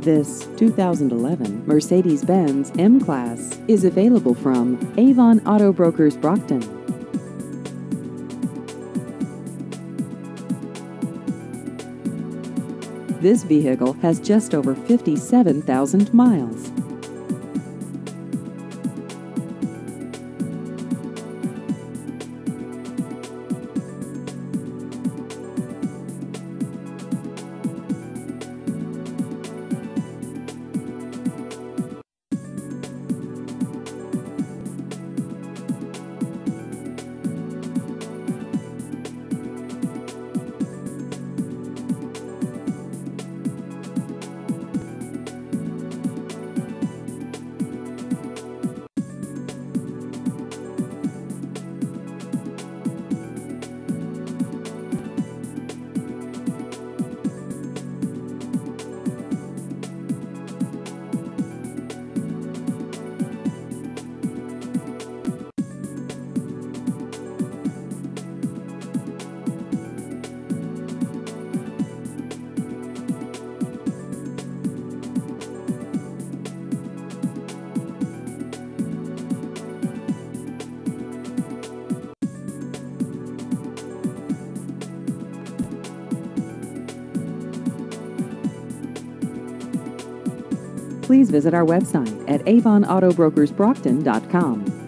This 2011 Mercedes-Benz M-Class is available from Avon Auto Brokers Brockton. This vehicle has just over 57,000 miles. Please visit our website at avonautobrokersbrockton.com.